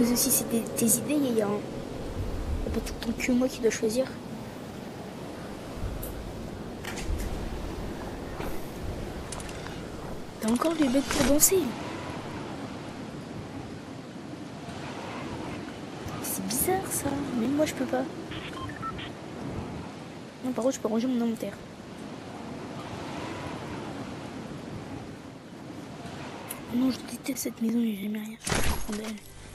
Aussi des- tes idées, il y a, un... pas tout que moi qui dois choisir. T'as encore des bêtes pour danser C'est bizarre ça, même moi je peux pas. Non, par contre, je peux ranger mon inventaire. Non, je déteste cette maison, j'ai jamais rien.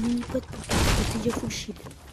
Il y a des mini-potes pour protéger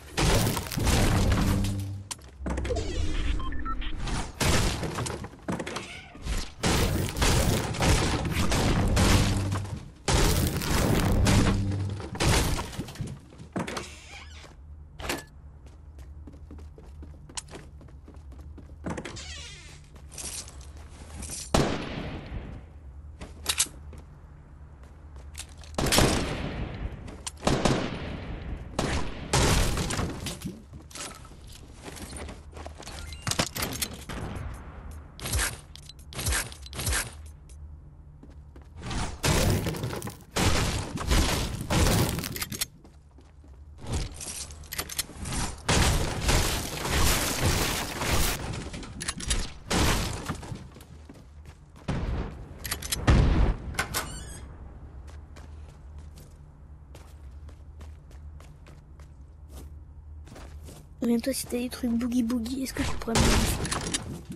Souviens-toi si t'as des trucs boogie boogie, est-ce que tu pourrais me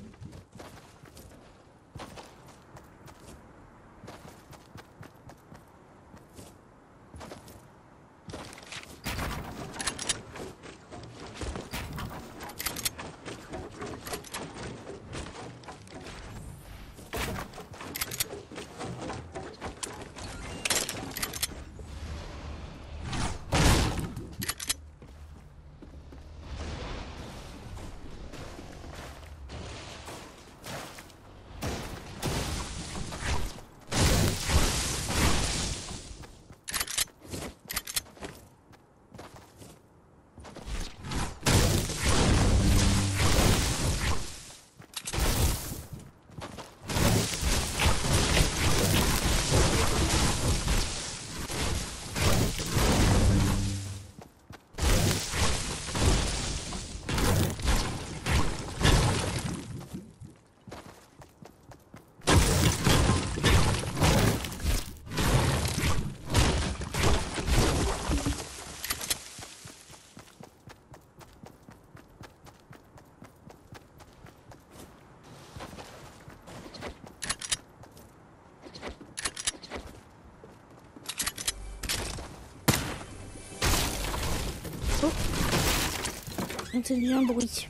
On entendu un bruit.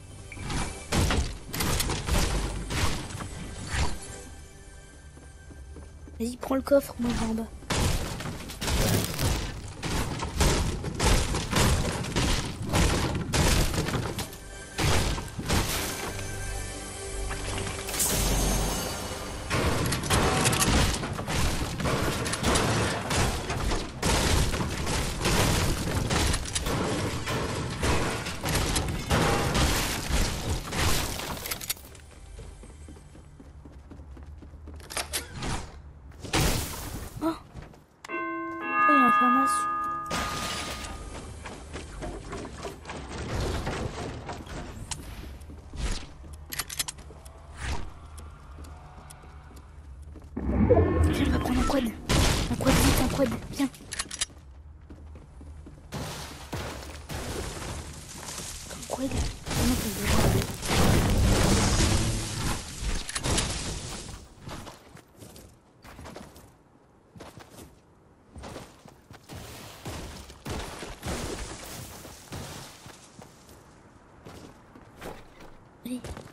Vas-y, prends le coffre, moi je vais en bas. Quad. Un quad, vite, un quad. Viens. Un quad. Allez.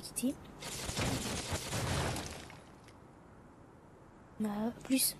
Quitter. Bah, plus.